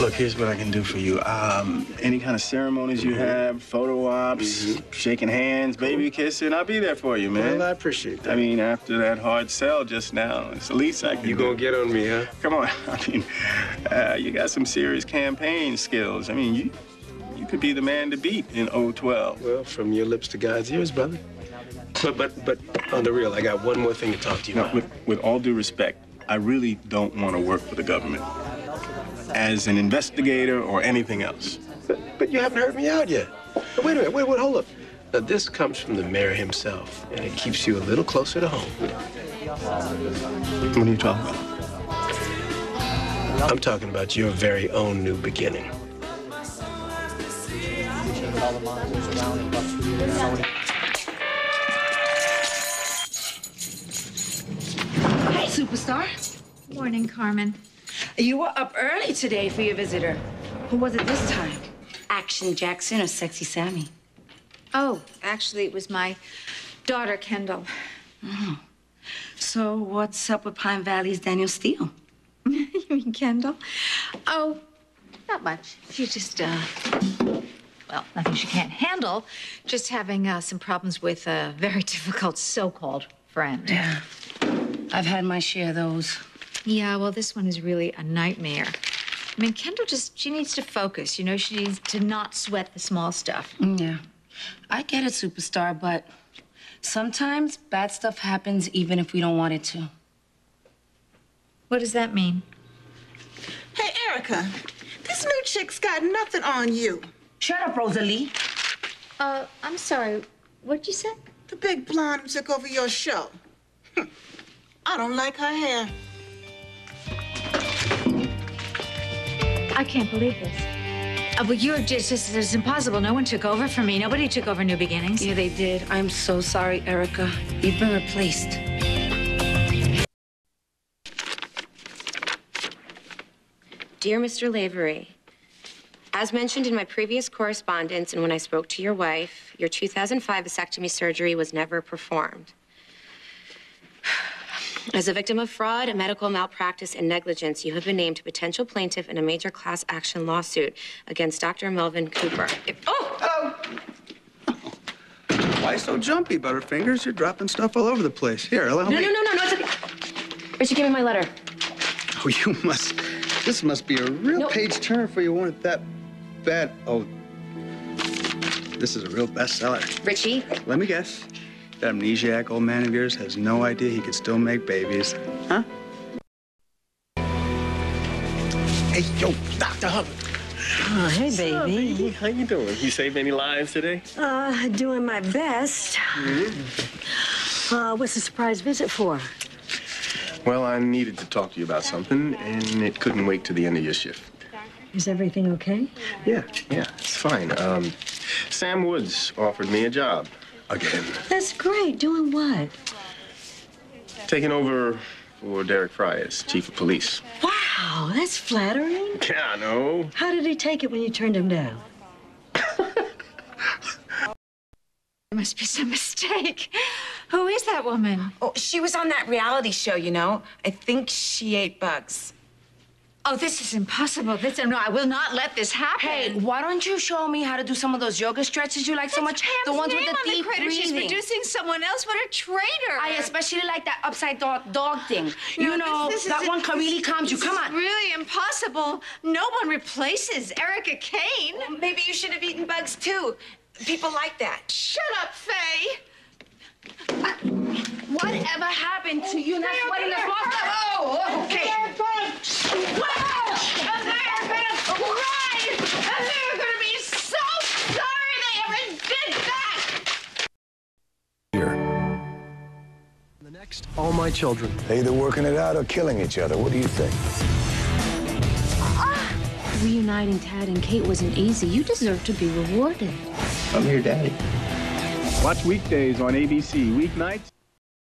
Look, here's what I can do for you. Um, any kind of ceremonies you have, photo ops, shaking hands, baby kissing, I'll be there for you, man. Well, I appreciate that. I mean, after that hard sell just now, it's the least I can You do. gonna get on me, huh? Come on. I mean, uh, you got some serious campaign skills. I mean, you you could be the man to beat in 012. Well, from your lips to God's ears, brother. But but but on the real, I got one more thing to talk to you No, about. with, with all due respect, I really don't want to work for the government as an investigator or anything else. But, but you haven't heard me out yet. But wait a minute, wait, wait, hold up. Now, this comes from the mayor himself, and it keeps you a little closer to home. What are you talking about? I'm talking about your very own new beginning. Hi, superstar. Morning, Carmen. You were up early today for your visitor. Who was it this time? Action Jackson or Sexy Sammy? Oh, actually, it was my daughter, Kendall. Oh. So what's up with Pine Valley's Danielle Steel? you mean Kendall? Oh, not much. She's just, uh, well, nothing she can't handle. Just having uh, some problems with a very difficult so-called friend. Yeah. I've had my share of those. Yeah, well, this one is really a nightmare. I mean, Kendall just, she needs to focus. You know, she needs to not sweat the small stuff. Yeah. I get it, superstar, but sometimes bad stuff happens even if we don't want it to. What does that mean? Hey, Erica, this new chick's got nothing on you. Shut up, Rosalie. Uh, I'm sorry. What'd you say? The big blonde took over your show. I don't like her hair. I can't believe this. Uh, well, you're just, it's, it's impossible. No one took over for me. Nobody took over New Beginnings. Yeah, they did. I'm so sorry, Erica. You've been replaced. Dear Mr. Lavery, as mentioned in my previous correspondence and when I spoke to your wife, your 2005 vasectomy surgery was never performed. As a victim of fraud, medical malpractice, and negligence, you have been named potential plaintiff in a major class action lawsuit against Dr. Melvin Cooper. If- oh! Why so jumpy, Butterfingers? You're dropping stuff all over the place. Here, No, me. no, no, no, no, it's okay. Richard, give me my letter. Oh, you must. This must be a real No. page turner for you. It that bad? Oh, this is a real bestseller. Richie, Let me guess. That amnesiac old man of yours has no idea he could still make babies, huh? Hey, yo, Dr. Hubbard. Oh, hey, baby. How you doing? You saved any lives today? Uh, doing my best. Uh, what's the surprise visit for? Well, I needed to talk to you about something, and it couldn't wait to the end of your shift. Is everything okay? Yeah, yeah, it's fine. Um, Sam Woods offered me a job again, That's great. Doing what? taking over for Derek Frye as chief of police. Wow, that's flattering. Yeah, I know. How did he take it when you turned him down? There must be some mistake. Who is that woman? Oh, she was on that reality show, you know. I think she ate bugs. Oh, this is impossible. This, no, I will not let this happen. Hey, why don't you show me how to do some of those yoga stretches you like so much? Pam's the ones name with the on deep the credit. She's breathing. producing someone else. What a traitor! I especially like that upside dog dog thing. you know, this- this that one really calms you. Come on. really impossible. No one replaces Erica Kane. Maybe you should have eaten bugs too. People like that. Shut up, Faye. Whatever happened to you not sweating the stuff? Oh, okay. Next, All My children. They Either working it out or killing each other. What do you think? Ah! reuniting Tad and Kate wasn't easy. You deserve to be rewarded. I'm your daddy. Watch weekdays on ABC, weeknights.